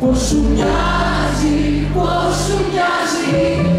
Πώς σου μοιάζει, πώς σου μοιάζει.